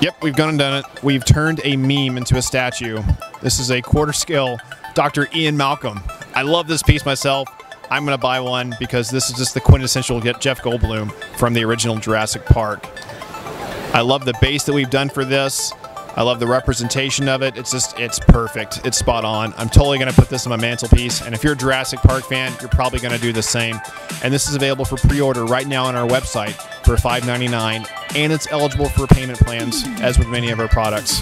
Yep, we've gone and done it. We've turned a meme into a statue. This is a quarter scale Dr. Ian Malcolm. I love this piece myself. I'm going to buy one because this is just the quintessential Jeff Goldblum from the original Jurassic Park. I love the base that we've done for this. I love the representation of it. It's just, it's perfect. It's spot on. I'm totally going to put this on my mantelpiece. And if you're a Jurassic Park fan, you're probably going to do the same. And this is available for pre order right now on our website for $5.99. And it's eligible for payment plans, as with many of our products.